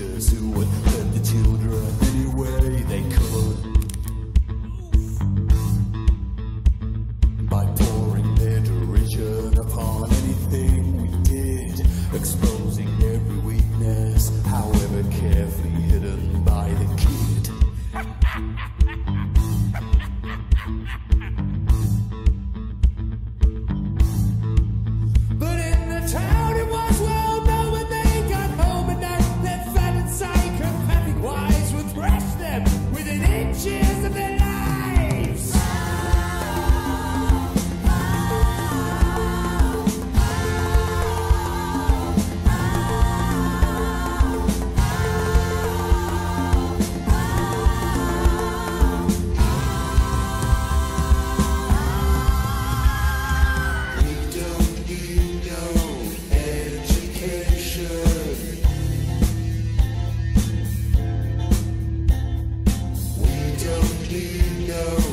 teachers who would hurt the children any way they could. By pouring their derision upon anything we did, exposing every weakness, how you go.